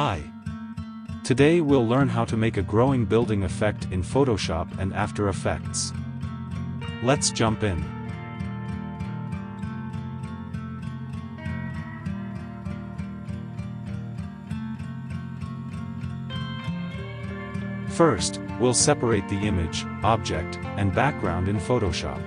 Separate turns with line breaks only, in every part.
Hi. Today we'll learn how to make a growing building effect in Photoshop and After Effects. Let's jump in. First, we'll separate the image, object, and background in Photoshop.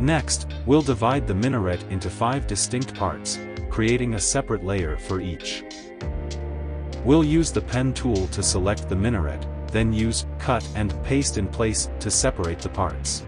Next, we'll divide the minaret into five distinct parts, creating a separate layer for each. We'll use the pen tool to select the minaret, then use cut and paste in place to separate the parts.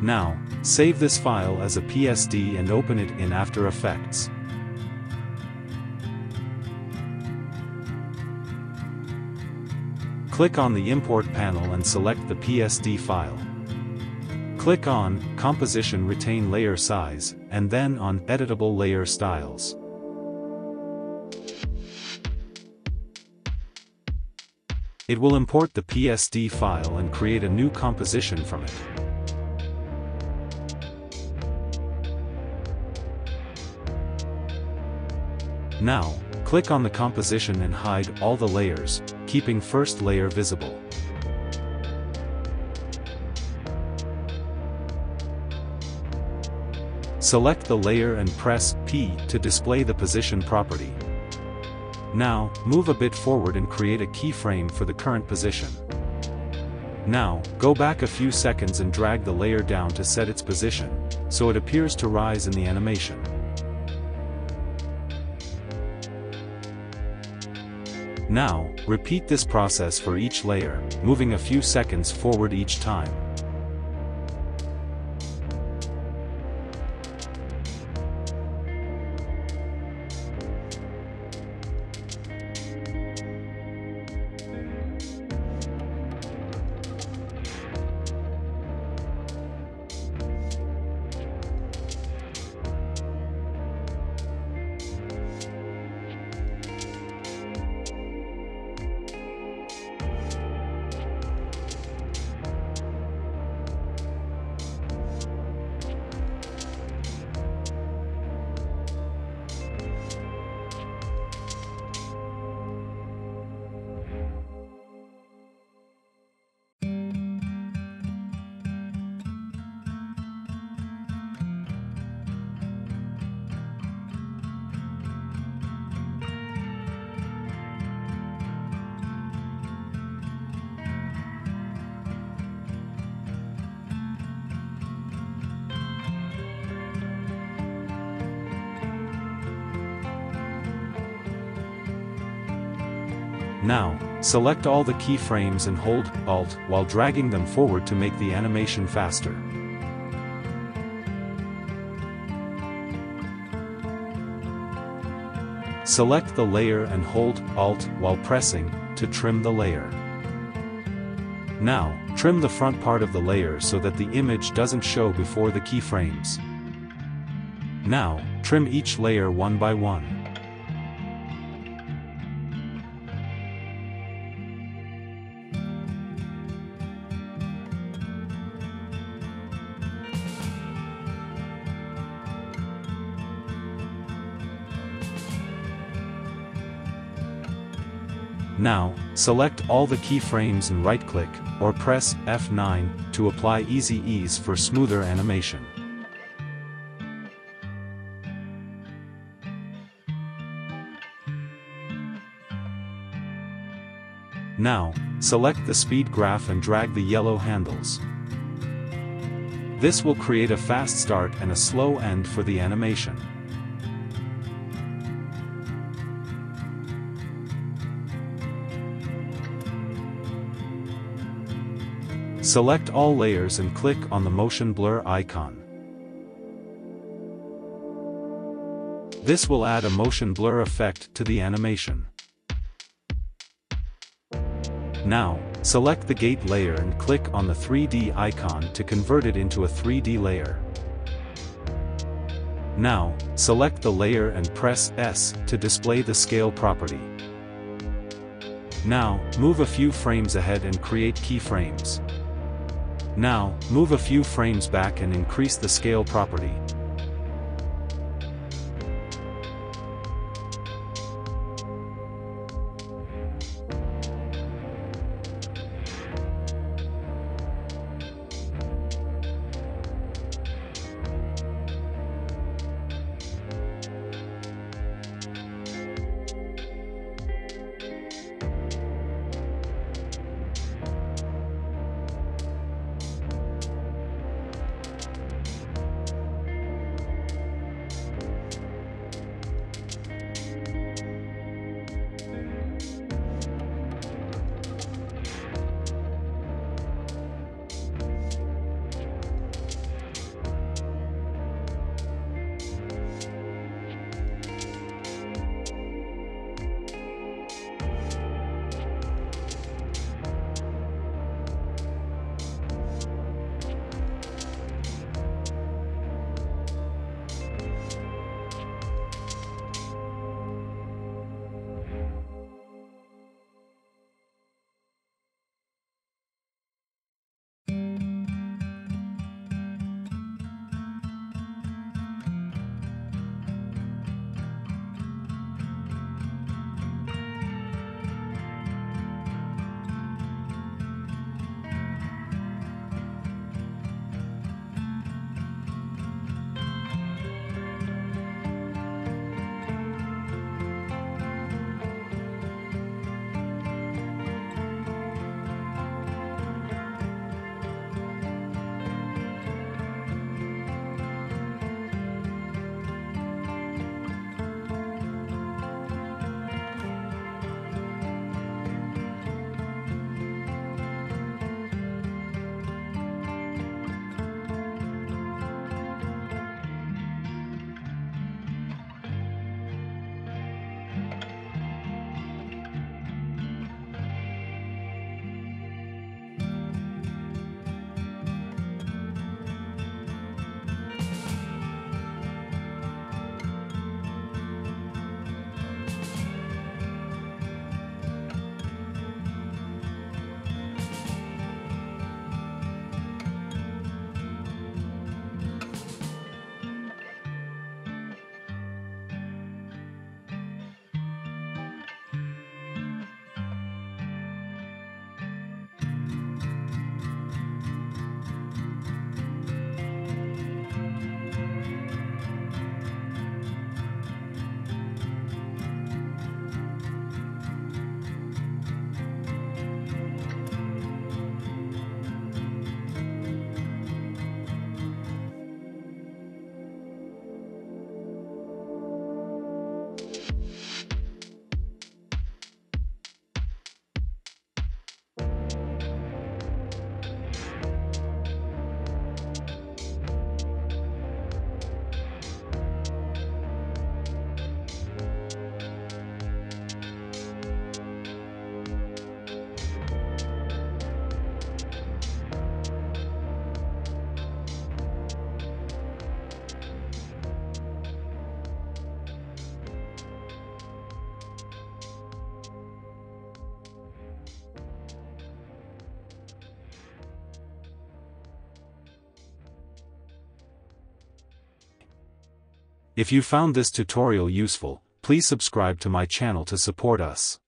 Now, save this file as a PSD and open it in After Effects. Click on the Import panel and select the PSD file. Click on Composition Retain Layer Size, and then on Editable Layer Styles. It will import the PSD file and create a new composition from it. Now, click on the composition and hide all the layers, keeping first layer visible. Select the layer and press P to display the position property. Now, move a bit forward and create a keyframe for the current position. Now, go back a few seconds and drag the layer down to set its position, so it appears to rise in the animation. Now, repeat this process for each layer, moving a few seconds forward each time. Now, select all the keyframes and hold Alt while dragging them forward to make the animation faster. Select the layer and hold Alt while pressing to trim the layer. Now, trim the front part of the layer so that the image doesn't show before the keyframes. Now, trim each layer one by one. Now, select all the keyframes and right-click, or press F9, to apply Easy Ease for smoother animation. Now, select the speed graph and drag the yellow handles. This will create a fast start and a slow end for the animation. Select all layers and click on the motion blur icon. This will add a motion blur effect to the animation. Now, select the gate layer and click on the 3D icon to convert it into a 3D layer. Now, select the layer and press S to display the scale property. Now, move a few frames ahead and create keyframes. Now, move a few frames back and increase the scale property. If you found this tutorial useful, please subscribe to my channel to support us.